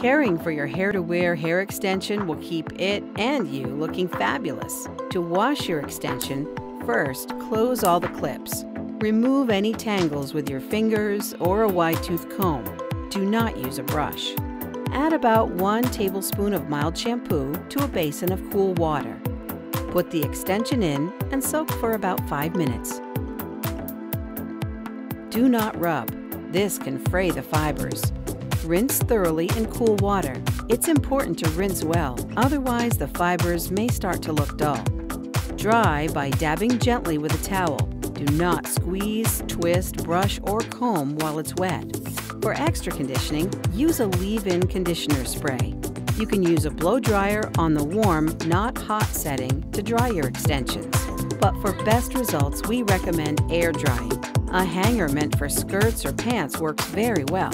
Caring for your Hair2wear hair extension will keep it and you looking fabulous. To wash your extension, first close all the clips. Remove any tangles with your fingers or a wide tooth comb. Do not use a brush. Add about one tablespoon of mild shampoo to a basin of cool water. Put the extension in and soak for about 5 minutes. Do not rub. This can fray the fibers. Rinse thoroughly in cool water. It's important to rinse well, otherwise the fibers may start to look dull. Dry by dabbing gently with a towel. Do not squeeze, twist, brush, or comb while it's wet. For extra conditioning, use a leave-in conditioner spray. You can use a blow dryer on the warm, not hot setting to dry your extensions. But for best results, we recommend air drying. A hanger meant for skirts or pants works very well.